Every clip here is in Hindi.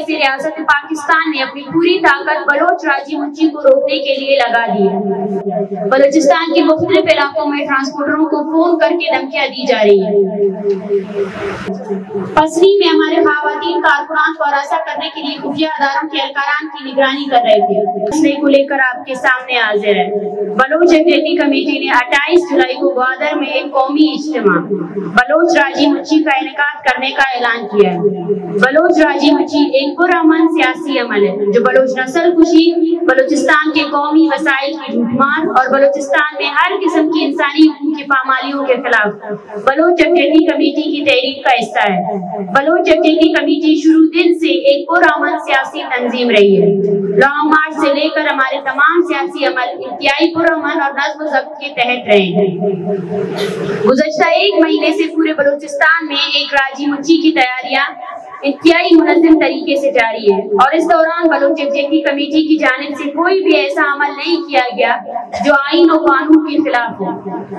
से रियासत पाकिस्तान ने अपनी पूरी ताकत बलोच राज़ी मुंची को रोकने के लिए लगा दी। बलोचिस्तान के मुख्तलिफ़ इलाकों में ट्रांसपोर्टरों को फ़ोन करके धमकियाँ दी जा रही है। पसरी में हमारे खातन कारकुनान को हरासा करने के लिए खुफिया अदारों के एहलकारान की निगरानी कर रहे थे। मसले को लेकर आपके सामने हाजिर है। बलोच एग्जेक्टिव कमेटी ने 28 जुलाई को ग्वादर में एक कौमी इज्तम, बलोच राज़ी मुची का इनका करने का ऐलान किया है। बलोच राज़ी मुची पुरअमन सियासी अमल है जो बलोच नस्ल खुशी, बलोचिस्तान के कौमी वसाइल की लूटमार और बलोचिस्तान में हर किस्म की इंसानी हकूक की पामालियों के खिलाफ। बलोच एग्जेक्टिव कमेटी की तहरीक का हिस्सा है। बलोच एग्जेक्टिव कमेटी शुरू दिन से एक पुरअमन सियासी तंजीम रही है। लॉन्ग मार्च से लेकर हमारे तमाम सियासी अमल इंतहाई पुरअमन और नज्म जब्त के तहत रहे हैं। गुजशत एक महीने से पूरे बलूचिस्तान में एक राज़ी मुची की तैयारियाँ इंतहाई मुनजम तरीके से जारी है। और इस दौरान बलोच एग्जेक्टिव कमेटी की जानब से कोई भी ऐसा अमल नहीं किया गया जो आइन और कानून के खिलाफ हो।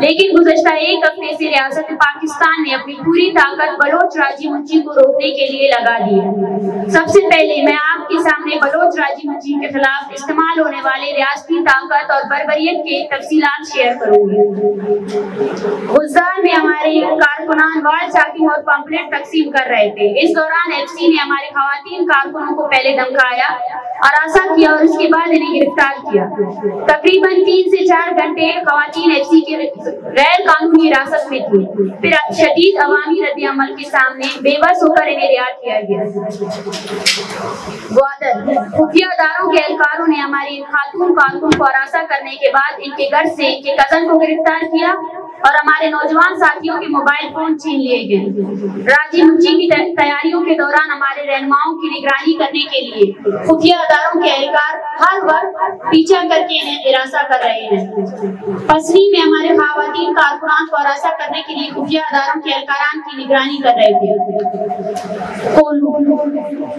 लेकिन गुजशत एक हफ़्ते से रियासत पाकिस्तान ने अपनी पूरी ताकत बलोच राज़ी मुची को रोकने के लिए लगा दी है। सबसे पहले मैं आपके सामने बलोच राज़ी मुची के खिलाफ इस्तेमाल होने वाले रियासती ताकत और बरबरीत के तफसीलात शेयर करूँगी। गुलजार में हमारे कारकुनान वाल चाकिंग और पंपलेट तकसीम कर रहे थे। इस दौरान एफसी ने हमारे खातन कारकुनों को पहले धमकाया और आशा किया और उसके बाद इन्हें गिरफ़्तार किया। तकरीबन तीन से चार घंटे खातन एफसी के गैर कानूनी हिरासत में थी। फिर शदीद अवामी रद्द अमल के सामने बेबस होकर इन्हें रिहा किया गया। ग्वादर, खुफिया अदारों के एहलकारों ने हमारी खातून कारकुन को हरासा करने के बाद इनके घर से इनके कज़न को गिरफ़्तार किया और हमारे नौजवान साथियों के मोबाइल फ़ोन छीन लिए गए। राज़ी मुची की तैयारियों के दौरान हमारे रहनुमाओं की निगरानी करने के लिए खुफिया अदारों के एहलकार हर वक्त पीछा करके इन्हें हिरासा कर रहे हैं। पसरी में हमारे खातन कारकुनान को हरासा करने के लिए खुफिया अदारों के एहलकारान की निगरानी कर रहे थे।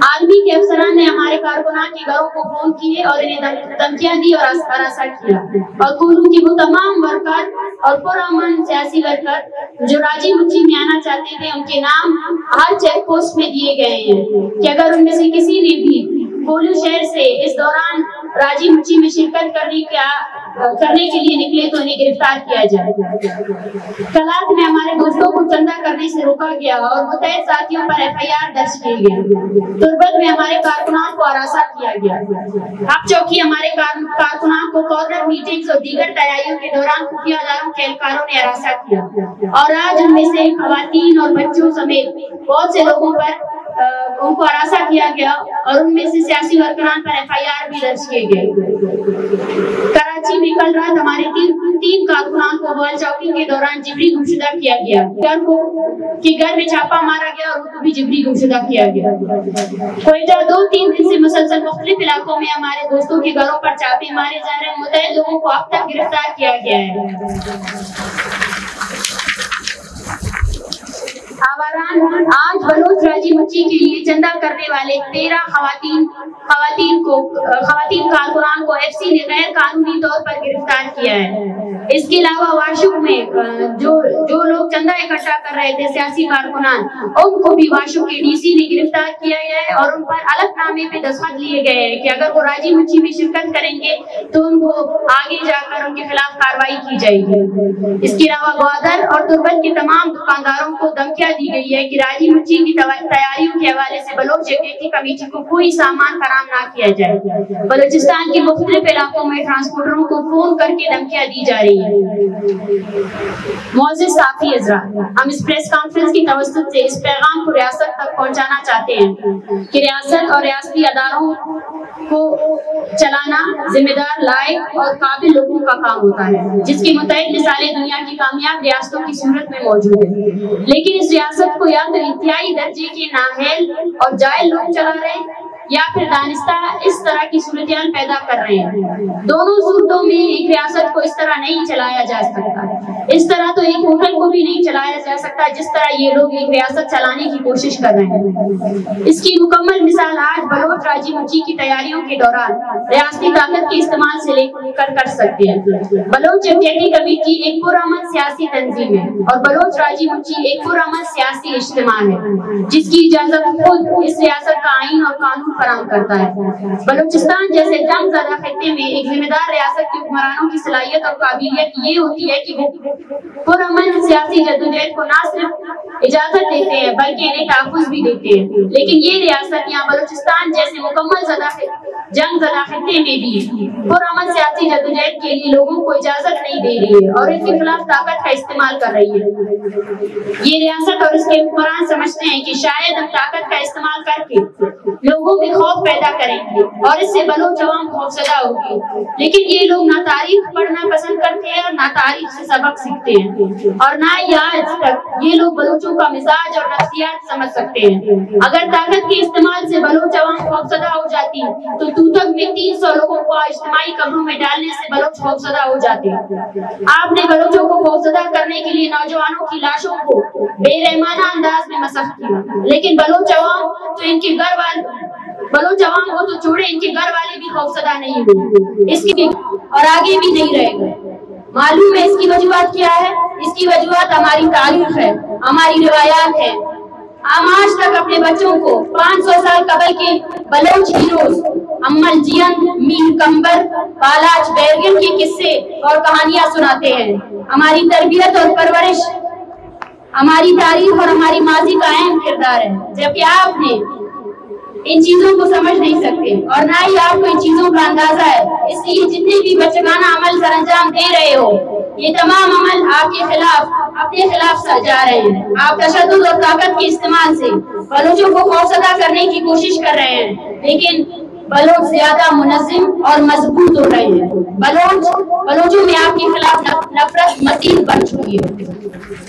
आर्मी के अफसरान ने हमारे कारकुनान के घरों को फ़ोन किए और इन्हें धमकियाँ दी और हरासा किया। और कोलू की वो तमाम वर्कर और पुरअमन सियासी वर्कर जो राज़ी में आना चाहते थे, उनके नाम हर चेक पोस्ट में दिए गए हैं। कि अगर उनमें से किसी ने भी कोलू शहर से, इस दौरान राज़ी मुची में शिरकत करने का करने के लिए निकले तो इन्हें गिरफ़्तार किया जाए। कलात में हमारे दोस्तों को चंदा करने से रोका गया और मुतहद साथियों पर एफ़ आई आर दर्ज किए गए तुरबत में हमारे कारकुनान को हरासा किया गया। अब चौकी हमारे कारकुनान को कॉर्नर मीटिंग्स और दीगर तैयारियों के दौरान खुफिया अदारों के एहलकारों ने हरासा किया। और आज उनमें से खातन और बच्चों समेत बहुत से लोगों पर उनको हरासा किया गया और उनमें से सियासी वर्करान पर एफ़ आई आर भी दर्ज किए गए। कराची में कल रात हमारे तीन तीन कारकुनान को बॉल चौकी के दौरान जिबरी गुमशुदा किया गया। घर को के घर में छापा मारा गया और उनको भी जिबरी गुमशुदा किया गया। कोयटा दो, तीन दिन से मुसलसल मुख्तलिफ़ इलाकों में हमारे दोस्तों के घरों पर छापे मारे जा रहे मुतहद लोगों को अब तक गिरफ़्तार किया गया है। आवारान आज बलोच राज़ी मुची के लिए चंदा करने वाले तेरह खातन खातन को खातन कारकुनान को एफसी ने गैर कानूनी तौर पर गिरफ़्तार किया है। इसके अलावा वाशुक में जो जो लोग चंदा इकट्ठा कर रहे थे सियासी कारकुनान उनको भी वाशुक के डीसी ने गिरफ़्तार किया गया है और उन पर अलगनामे पे दस्तखत लिए गए हैं कि अगर वो राज़ी मुची में शिरकत करेंगे तो उनको आगे जाकर उनके खिलाफ कार्रवाई की जाएगी। इसके अलावा ग्वादर और तुरबत के तमाम दुकानदारों को धमकियाँ दी गई है कि राज़ी मुची की तैयारियों के हवाले से बलोच एग्जेक्टिव कमेटी को कोई सामान फराम ना किया जाए। बलोचिस्तान के मुख्तलिफ़ इलाकों में ट्रांसपोर्टरों को फ़ोन करके धमकियाँ दी जा रही है। मोजिज साफी अजरा हम इस प्रेस कॉन्फ्रेंस की तवसत से इस पैगाम को रियासत तक पहुंचाना चाहते हैं कि रियासत और रियासती अदारों को चलाना जिम्मेदार, लायक और काबिल लोगों का काम होता है, जिसके मुतहद मिसालें दुनिया की कामयाब रियासतों की सूरत में मौजूद है। लेकिन इस रियासत को या तो इंतहाई दर्जे के नाहेल और जाए लोग चला रहे या फिर दानिस्ता इस तरह की सूरत पैदा कर रहे हैं। दोनों सूरतों में एक रियासत को इस तरह नहीं चलाया जा सकता। इस तरह तो एक होटल को भी नहीं चलाया जा सकता, जिस तरह ये लोग एक रियासत चलाने की कोशिश कर रहे हैं। इसकी मुकम्मल मिसाल आज बलोच बलोच राज़ी मुची की तैयारियों के दौरान रियासती ताकत के इस्तेमाल से लेकर कर सकते हैं। बलोच जमहूरियती कमेटी एक पुरमन सियासी तंजीम है और बलोच राज़ी मुची एक पुरमन सियासी इज्तमा है, जिसकी इजाज़त खुद इस रियासत का आइन और कानून फराम करता है। बलोचिस्तान जैसे जंग जदा खत्े में एक जिम्मेदार रियासत के हुक्मरानों की सलाहियत और काबिलियत ये होती है कि वो पुरमन सियासी जदोजहद को न सिर्फ़ इजाज़त देते हैं, बल्कि इन्हें तहफुज भी देते हैं। लेकिन ये रियासत यहाँ बलोचिस्तान जैसे मुकम्मल जंग जदा खत्े में भी पुरमन सियासी जदोजहद के लिए लोगों को इजाज़त नहीं दे रही है और इसके खिलाफ ताकत का इस्तेमाल कर रही है। ये रियासत और इसके हुक्मरान समझते हैं कि शायद हम ताकत का इस्तेमाल करके लोगों में खौफ पैदा करेंगे और इससे बलोच अवाम खौफजदा होगी। लेकिन ये लोग ना तारीख पढ़ना पसंद करते हैं और ना तारीख से सबक सीखते हैं। और ना ही आज तक ये लोग बलोचों का मिजाज और नफ्सियात समझ सकते हैं। अगर ताकत के इस्तेमाल से बलोच अवाम खौफजदा हो जाती तो तूतक में तीन सौ लोगों को इज्तमाही कमरों में डालने से बलोच खौफजदा हो जाते। आपने बलोचों को खौफजदा करने के लिए नौजवानों की लाशों को बेरहमाना अंदाज में मसख किया। लेकिन बलोच अवाम तो इनके घर वाले बलोच अवाम को तो छोड़े इनके घर वाले भी खौफजदा नहीं हुए। इसकी और आगे भी नहीं रहेगा मालूम है इसकी वजूहत क्या है? इसकी वजूहत हमारी तारीख है, हमारी रिवायात है। हम आज तक अपने बच्चों को 500 साल कबल के बलोच हीरोज अम्मल जियन मीर कंबर, बालाज बैरगिल के किस्से और कहानियाँ सुनाते हैं। हमारी तरबियत और परवरिश, हमारी तारीफ़ और हमारी माजी का अहम किरदार है। जबकि आपने इन चीज़ों को समझ नहीं सकते और ना ही आपको इन चीज़ों का अंदाज़ा है। इसलिए जितने भी बचकाना अमल सर अंजाम दे रहे हो, ये तमाम अमल आपके खिलाफ, अपने खिलाफ जा रहे हैं। आप तशद और ताकत के इस्तेमाल से बलोचों को खौफसदा करने की कोशिश कर रहे हैं, लेकिन बलोच ज़्यादा मुनजिम और मज़बूत हो रहे हैं। बलोच, बलोचों में आपके खिलाफ नफरत मजीद बढ़ चुकी है।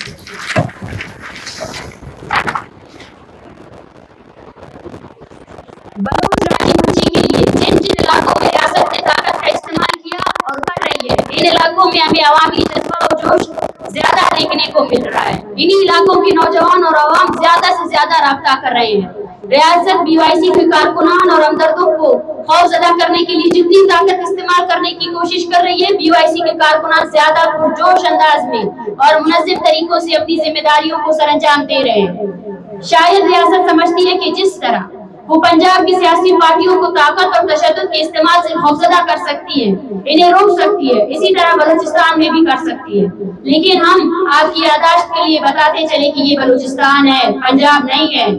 बलोच राजनीति के लिए जिन जिन इलाकों में रियासत ने ताकत का इस्तेमाल किया और कर रही है, इन इलाकों में हमें अवामी जज्बा और जोश ज़्यादा देखने को मिल रहा है। इन्हीं इलाकों के नौजवान और आवाम ज़्यादा से ज़्यादा रब्ता कर रहे हैं। रियासत, बीवाईसी के कारकुनान और हमदर्दों को खौफ अदा करने के लिए जितनी ताकत इस्तेमाल करने की कोशिश कर रही है, बीवाईसी के कारकुनान ज़्यादा पुरजोश अंदाज में और मुनजिम तरीकों से अपनी जिम्मेदारियों को सर अंजाम दे रहे हैं। शायद रियासत समझती है कि जिस तरह वो पंजाब की सियासी पार्टियों को ताकत और तशद के इस्तेमाल से खौफजदा कर सकती है, इन्हें रोक सकती है, इसी तरह बलूचिस्तान में भी कर सकती है। लेकिन हम आपकी यादाश्त के लिए बताते चले कि ये बलूचिस्तान है, पंजाब नहीं है।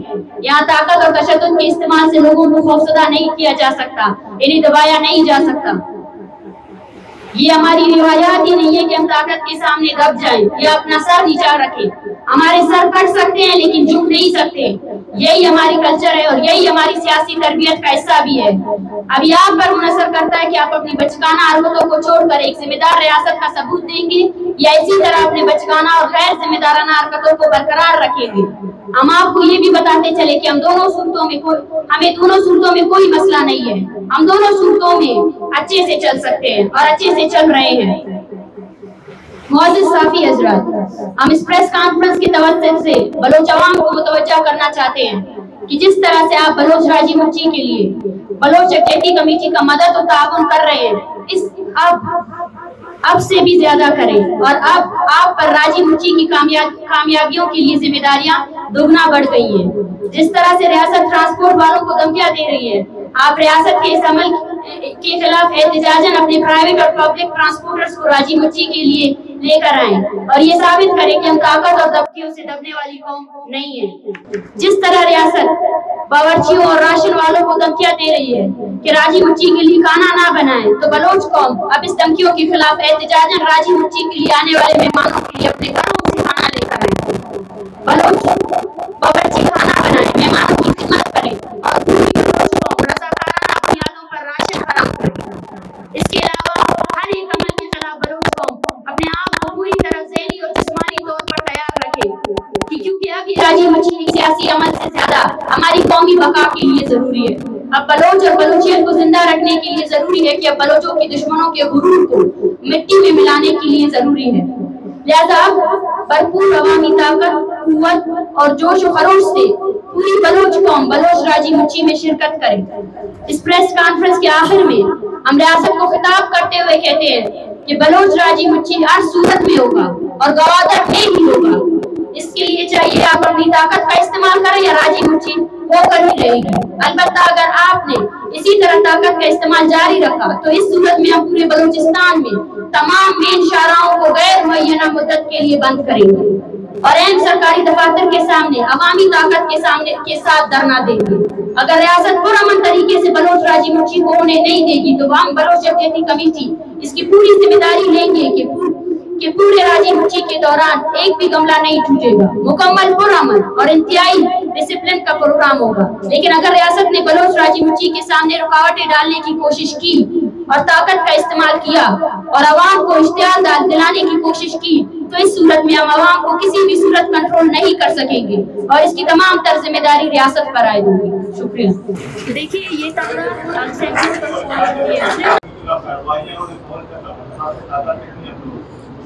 यहाँ ताकत और तशद के इस्तेमाल से लोगों को खौफजदा नहीं किया जा सकता, इन्हें दबाया नहीं जा सकता। ये हमारी रिवायात ही नहीं है कि हम ताकत के सामने दब जाएँ। या अपना सर नीचा रखें। हमारे सर कट सकते हैं, लेकिन झुक नहीं सकते। यही हमारी कल्चर है और यही हमारी सियासी तरबियत का हिस्सा भी है। अब यहाँ पर मुनसर करता है कि आप अपनी बचकाना हरकतों को छोड़कर एक जिम्मेदार रियासत का सबूत देंगे, या इसी तरह अपने बचकाना और गैर जिम्मेदाराना हरकतों को बरकरार रखेंगे। हम आपको ये भी बताते चले कि हम दोनों सूरतों में कोई, हमें दोनों सूरतों में कोई मसला नहीं है। हम दोनों सूरतों में अच्छे से चल सकते हैं और अच्छे से चल रहे हैं। साफी हज़रत, हम इस प्रेस कॉन्फ्रेंस की तवज्जो से बलोच अवाम को मुतवजा करना चाहते हैं कि जिस तरह से आप बलोच राज़ी मुच्ची के लिए, बलोच अकेटी कमेटी का मदद और ताउन कर रहे हैं, इस अब अब से भी ज़्यादा करें और अब आप पर राज़ी मुची की कामयाब कामयाबियों के लिए जिम्मेदारियाँ दोगुना बढ़ गई है। जिस तरह से रियासत ट्रांसपोर्ट वालों को धमकियाँ दे रही है आप रियासत के इस अमल के खिलाफ एहतजाजन अपने प्राइवेट और पब्लिक ट्रांसपोर्टर्स को राज़ी मुची के लिए लेकर आए और ये साबित करें कि हम ताकत और दबकियों से दबने वाली कौम नहीं है। जिस तरह रियासत बावर्चियों और राशन वालों को धमकियाँ दे रही है कि राज़ी मुच्ची के लिए खाना ना बनाए तो बलोच कौम अब इस धमकियों के खिलाफ एहतजाजन राज़ी मुच्ची के लिए आने वाले मेहमानों के लिए अपने घरों से खाना लेकर आए। बलोच बावर्ची खाना बनाए मेहमानों की खिदमत करें और पूरी बलोच कौम रजाकाराना बुनियादों पर राशन फराम करें इसके अलावा हर एक अमल के खिलाफ बलोच कौम अपने आप को पूरी तरह जहनी और जिस्मानी तौर पर तैयार रखे कि क्योंकि अब ये राज़ी मुच्ची सियासी अमल से ज़्यादा हमारी कौमी बका के लिए ज़रूरी है। अब बलोच और बलोचियत को ज़िंदा रखने के लिए ज़रूरी है कि अब बलोचों के दुश्मनों के गुरूर को मिट्टी में मिलाने के लिए ज़रूरी है। लिहाजा भरपूर अवामी ताकत कुत और जोश और खरोश से पूरी बलोच कौम, बलोच राज़ी मुची में शिरकत करे। इस प्रेस कॉन्फ्रेंस के आखिर में हम रियासत को खिताब करते हुए कहते हैं कि बलोच राज़ी मुची हर सूरत में होगा और गवादर में ही होगा। इसके लिए चाहिए आप अपनी ताकत का इस्तेमाल करें या राज़ी मुची होकर ही रहेगी। अलबत्ता अगर आपने इसी तरह ताकत का इस्तेमाल जारी रखा तो इस सूरत में हम पूरे बलूचिस्तान में तमाम मेन शाराओं को गैर मुना मुद्दत के लिए बंद करेंगे। और अहम सरकारी दफातर के सामने, अवामी ताकत के सामने के साथ धरना देंगे। अगर रियासत पुरमन तरीके से बलोच राज़ी मुची को होने नहीं देगी तो हम बलोच जमयती कमेटी इसकी पूरी ज़िम्मेदारी लेंगे कि कि पूरे राज़ी मुची के दौरान एक भी गमला नहीं टूटेगा। मुकम्मल पुरमन और इंतहाई डिसिप्लिन का प्रोग्राम होगा। लेकिन अगर रियासत ने बलोच राज़ी मुची के सामने रुकावटें डालने की कोशिश की और ताकत का इस्तेमाल किया और आवाम को इश्तेहार दिलाने की कोशिश की तो इस सूरत में हम आवाम को किसी भी सूरत कंट्रोल नहीं कर सकेंगे और इसकी तमाम तर ज़िम्मेदारी रियासत पर आए होगी। शुक्रिया। देखिए ये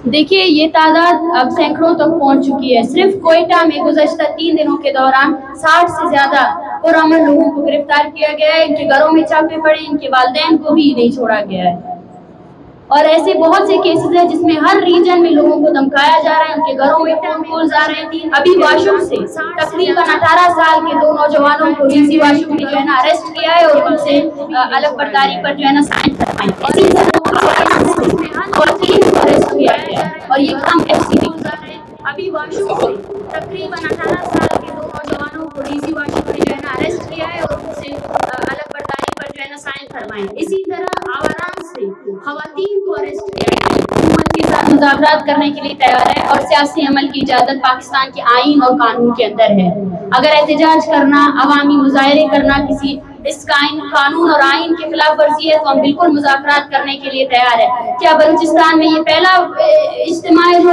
देखिए, ये तादाद अब सैकड़ों तक पहुँच चुकी है। सिर्फ़ कोयटा में गुजशत तीन दिनों के दौरान साठ से ज़्यादा पुरान लोगों को गिरफ़्तार किया गया है। इनके घरों में छापे पड़े, इनके वालदेन को भी नहीं छोड़ा गया है। और ऐसे बहुत से केसेस हैं जिसमें हर रीजन में लोगों को धमकाया जा रहा है, उनके घरों में फ़ोन कॉल जा रहे हैं। अभी वाशुम से तकरीबन 18 साल के दो नौजवानों को डीसी वाशुम ने जो है ना अरेस्ट किया है और उनसे अलग बर्दारी पर जो है ना साइन तरह और को अरेस्ट किया गया और ये काम ऐसी अभी वाशुम से तकरीबन 18 साल के दो नौजवानों को डीसी वाशुम ने जो है ना अरेस्ट किया है और उनसे अलग बर्दारी पर जो है ना साइन करवाए इसी तरह आवाराम से खातन किया हुकूमत के साथ मुजाकरात करने के लिए तैयार है और सियासी अमल की इजाज़त पाकिस्तान के आइन और कानून के अंदर है। अगर एहतजाज करना, अवामी मुजाहरे करना किसी इस कानून और आइन के खिलाफ वर्जी है तो हम बिल्कुल मुजाकर करने के लिए तैयार है। क्या बलूचिस्तान में ये पहला इज्तम है है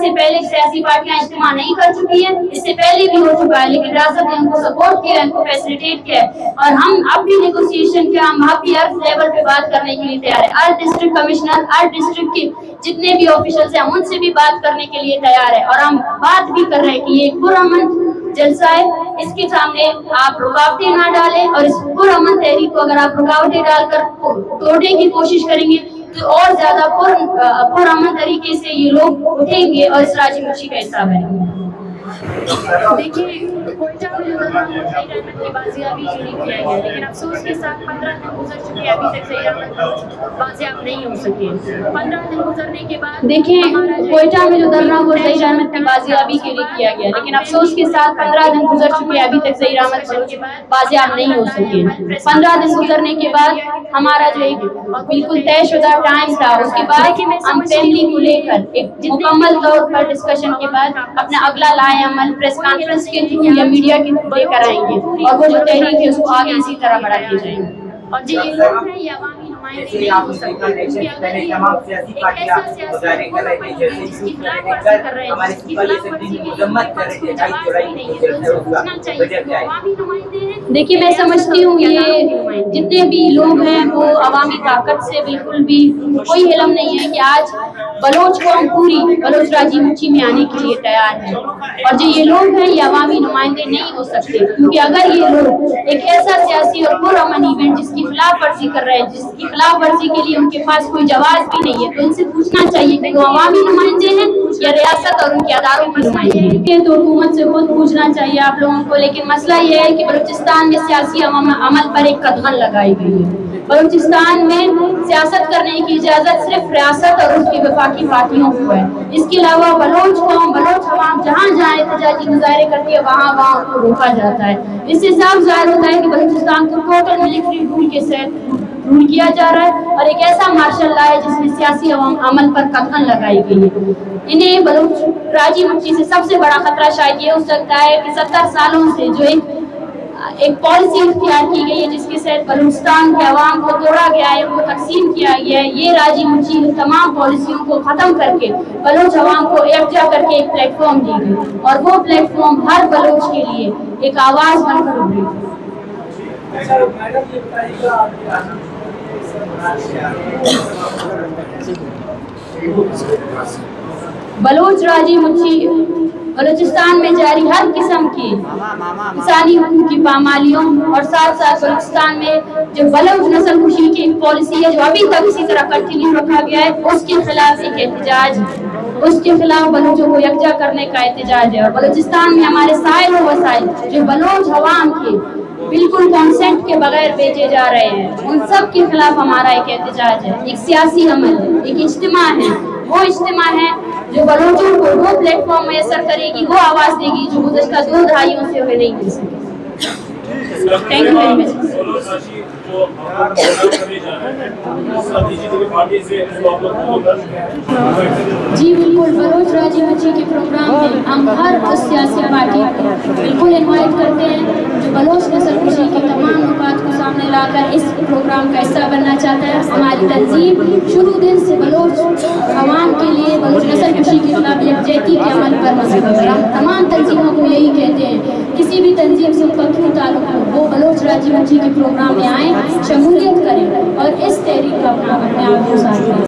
इससे पहले सियासी पार्टियाँ इज्तम नहीं कर चुकी है। इससे पहले भी हो चुका है, लेकिन रियासत ने उनको सपोर्ट किया उनको फैसिलिटेट किया और हम अब भी नेगोशिएशन किया हम अब भी अर्थ लेवल पे बात करने के लिए तैयार है। अर्थ डिस्ट्रिक्ट कमिश्नर अर्थ डिस्ट्रिक्ट के जितने भी ऑफिशियल है, उनसे भी बात करने के लिए तैयार है। और हम बात भी कर रहे हैं कि ये पुरमन जलसा है। इसके सामने आप रुकावटें ना डालें और इस पुरमन तहरीक को अगर आप रुकावटें डालकर तोड़ने की कोशिश करेंगे तो और ज़्यादा पुरमन तरीके से ये लोग उठेंगे और इस राज़ी मुशी का हिस्सा बनेंगे। देखिए कोयटा में जो की बाजियाबी शुरू किया गया लेकिन अफसोस के साथ पंद्रह दिन गुजर चुके अभी तक सही बाजियाब नहीं हो सके। पंद्रह दिन गुजरने के बाद देखिए कोयटा में जो धरना वो सही की बाजियाबी के लिए किया गया। लेकिन अफसोस के साथ पंद्रह दिन गुजर चुके अभी तक सही रहमत बाजियाब नहीं हो सके। पंद्रह दिन गुजरने के बाद हमारा जो एक बिल्कुल तयशुदा टाइम था उसके बाद हम फैमिली को लेकर एक मुकम्मल तौर पर डिस्कशन के बाद अपना अगला लाए अमल प्रेस कॉन्फ्रेंस के थ्रू या मीडिया के थ्रू लेकर आएँगे और वो जो तहरीक है उसको आगे इसी तरह बढ़ाते जाएँगे। और जी ये लोग हैं ये नुमाइंदे हैं। देखिए मैं समझती हूँ ये जितने भी लोग हैं वो अवामी ताकत से बिल्कुल भी कोई हिलम नहीं है कि आज बलोच कौम पूरी बलोच राज़ी मुची में आने के लिए तैयार है। और जो ये लोग हैं ये अवामी नुमाइंदे नहीं हो सकते। क्योंकि अगर ये लोग एक ऐसा सियासी और पुरमन इवेंट जिसकी खिलाफ वर्जी कर रहे हैं जिसकी खिलाफ वर्जी के लिए उनके पास कोई जवाब भी नहीं है। तो उनसे पूछना चाहिए कि वो अवामी नुमाइंदे हैं या रियासत और उनके अदारों के नुमाइंदे हैं। तो हुकूमत से खुद पूछना चाहिए आप लोगों को, लेकिन मसला ये है कि बलूचिस्तान में सियासी अमल पर एक कदम लगाई गई है। बलूचिस्तान में सियासत करने की इजाज़त सिर्फ़ रियासत और उसकी वफाकी पार्टियों को है। इसके अलावा बलोच कौम बलोच अवाम जहाँ जहाँ एहतजाजी मुजाहरे करती है, वहाँ वहाँ उनको रोका जाता है। इससे साफ़ ज़ाहिर होता है कि बलूचिस्तान को टोटल मिलिट्री रूल के साथ रूल किया जा रहा है और एक ऐसा मार्शल ला है जिसमें सियासी अमल पर कथन लगाई गई है। इन्हें बलूच, राज़ी मुक्ति से सबसे बड़ा खतरा शायद ये हो सकता है कि सत्तर सालों से जो एक एक पॉलिसी इख्तियार की गई है जिसके तहत बलूचिस्तान के अवाम को तोड़ा गया है, उनको तकसीम किया गया है। ये राज़ी मुंशी तमाम पॉलिसियों को ख़त्म करके बलोच अवाम को एकजा करके एक प्लेटफॉर्म दी गई और वो प्लेटफॉर्म हर बलोच के लिए एक आवाज़ बनकर उभरी। बलोच राज़ी मुच्छी बलूचिस्तान में जारी हर किस्म की इंसानी हकूक की पामालियों और साथ साथ बलूचिस्तान में जो बलोच नस्ल खुशी की पॉलिसी है, जो अभी तक इसी तरह कंटिन्यू रखा गया है, उसके खिलाफ एक एहतजाज, उसके खिलाफ बलोचों को यकजा करने का एहतजाज है। और बलूचिस्तान में हमारे साइल वसाइल, जो बलोच हवाम के बिल्कुल कॉन्सेंट के बगैर बेचे जा रहे हैं। उन सब के खिलाफ हमारा एक एहतजाज है एक सियासी अमल है एक इज्तम है। वो इज्तम है जो बलोचों को वो प्लेटफॉर्म मैसर करेगी वो आवाज़ देगी जो गुजशत दो दहाइयों से हमें नहीं मिल सके थैंक यू वेरी मच जी बिल्कुल बलोच राज़ी बच्ची के प्रोग्राम में हम हर उस सियासी पार्टी को बिल्कुल इनवाइट करते हैं, जो बलोच नस्ल खुशी के तमाम नुकात को सामने लाकर इस प्रोग्राम का हिस्सा बनना चाहता है। हमारी तंजीम शुरू दिन से बलोच आवाम के लिए बलोच नस्ल खुशी के खिलाफ यकजहती के अमल पर हम तमाम तंजीमों को यही कहते हैं। किसी भी तंजीम से उनका क्यों ताल्लुक हो, वो बलोच राज़ी मंची के प्रोग्राम में आए, शमूलियत करें और इस तहरीक का अपना अपने आप को साथ